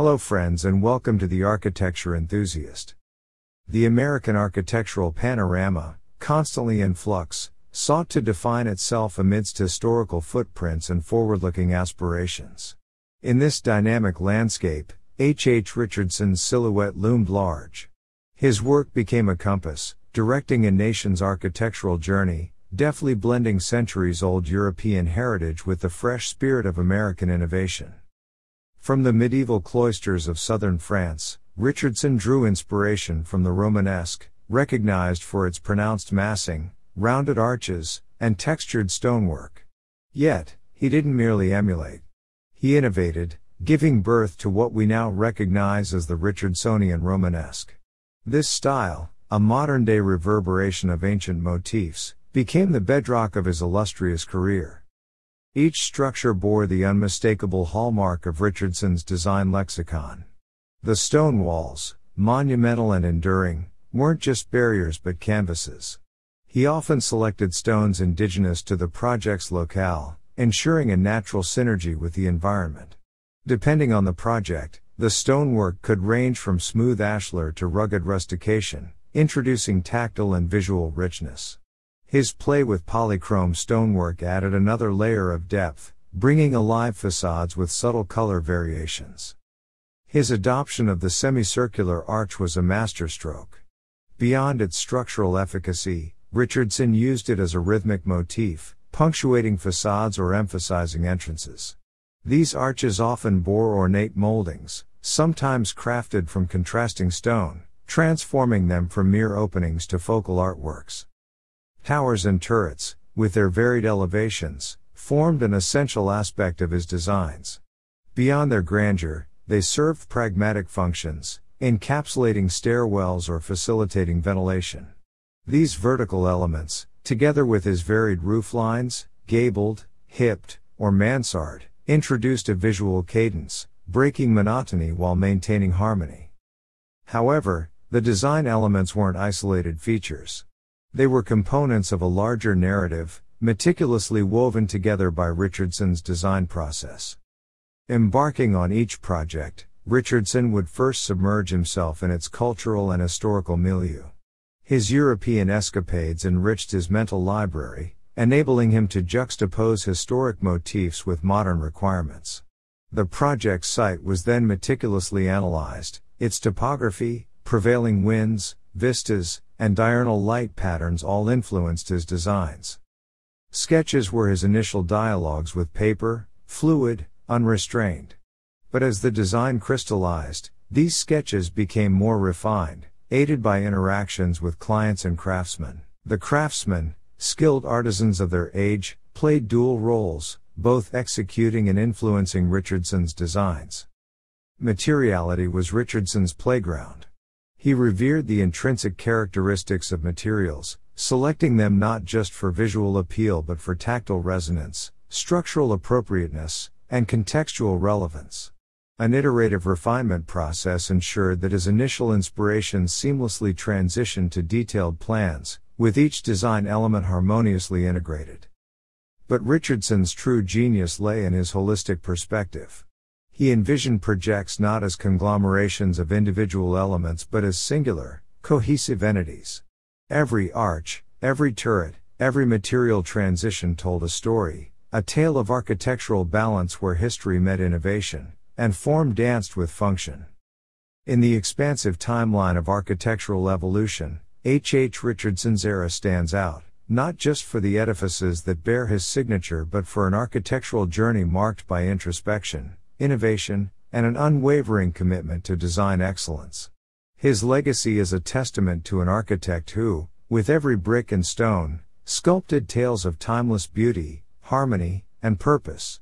Hello, friends, and welcome to the Architecture Enthusiast. The American architectural panorama, constantly in flux, sought to define itself amidst historical footprints and forward looking aspirations. In this dynamic landscape, H. H. Richardson's silhouette loomed large. His work became a compass, directing a nation's architectural journey, deftly blending centuries old European heritage with the fresh spirit of American innovation. From the medieval cloisters of southern France, Richardson drew inspiration from the Romanesque, recognized for its pronounced massing, rounded arches, and textured stonework. Yet, he didn't merely emulate. He innovated, giving birth to what we now recognize as the Richardsonian Romanesque. This style, a modern day reverberation of ancient motifs, became the bedrock of his illustrious career. Each structure bore the unmistakable hallmark of Richardson's design lexicon. The stone walls, monumental and enduring, weren't just barriers but canvases. He often selected stones indigenous to the project's locale, ensuring a natural synergy with the environment. Depending on the project, the stonework could range from smooth ashlar to rugged rustication, introducing tactile and visual richness. His play with polychrome stonework added another layer of depth, bringing alive facades with subtle color variations. His adoption of the semicircular arch was a masterstroke. Beyond its structural efficacy, Richardson used it as a rhythmic motif, punctuating facades or emphasizing entrances. These arches often bore ornate moldings, sometimes crafted from contrasting stone, transforming them from mere openings to focal artworks. Towers and turrets, with their varied elevations, formed an essential aspect of his designs. Beyond their grandeur, they served pragmatic functions, encapsulating stairwells or facilitating ventilation. These vertical elements, together with his varied roof lines, gabled, hipped, or mansard, introduced a visual cadence, breaking monotony while maintaining harmony. However, the design elements weren't isolated features. They were components of a larger narrative, meticulously woven together by Richardson's design process. Embarking on each project, Richardson would first submerge himself in its cultural and historical milieu. His European escapades enriched his mental library, enabling him to juxtapose historic motifs with modern requirements. The project site was then meticulously analyzed, its topography, prevailing winds, vistas, and diurnal light patterns all influenced his designs. Sketches were his initial dialogues with paper, fluid, unrestrained. But as the design crystallized, these sketches became more refined, aided by interactions with clients and craftsmen. The craftsmen, skilled artisans of their age, played dual roles, both executing and influencing Richardson's designs. Materiality was Richardson's playground. He revered the intrinsic characteristics of materials, selecting them not just for visual appeal but for tactile resonance, structural appropriateness, and contextual relevance. An iterative refinement process ensured that his initial inspirations seamlessly transitioned to detailed plans, with each design element harmoniously integrated. But Richardson's true genius lay in his holistic perspective. He envisioned projects not as conglomerations of individual elements but as singular, cohesive entities. Every arch, every turret, every material transition told a story, a tale of architectural balance where history met innovation, and form danced with function. In the expansive timeline of architectural evolution, H. H. Richardson's era stands out, not just for the edifices that bear his signature but for an architectural journey marked by introspection, innovation, and an unwavering commitment to design excellence. His legacy is a testament to an architect who, with every brick and stone, sculpted tales of timeless beauty, harmony, and purpose.